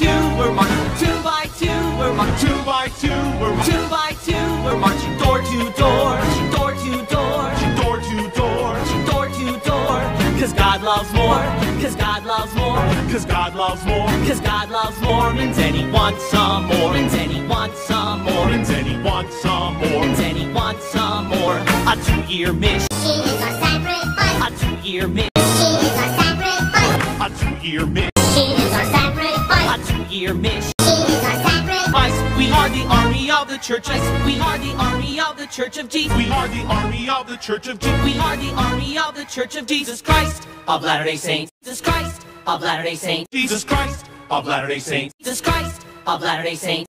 we're marching Two by two, we're marching two by two, we're marching door to door, marching door to door, door to door. marching door to door. Cause God loves more, cause God loves more, Cause God loves more. cause God loves Mormons and he wants some Mormons and he wants some Mormons And he wants some more. and he wants some more. A two-year mission, She is our sacrifice. a two-year mission, She is our sacrifice. A two-year mission. She is our two-year mission. She is our sacrifice. We are the army of the church. We are the army of the church of Jesus. We are the army of the Church of Jesus. We are the army of the church of Jesus Christ of Latter-day Saints. Jesus Christ of Latter-day Saints. Jesus Christ of Latter-day Saints. Jesus Christ of Latter-day Saints.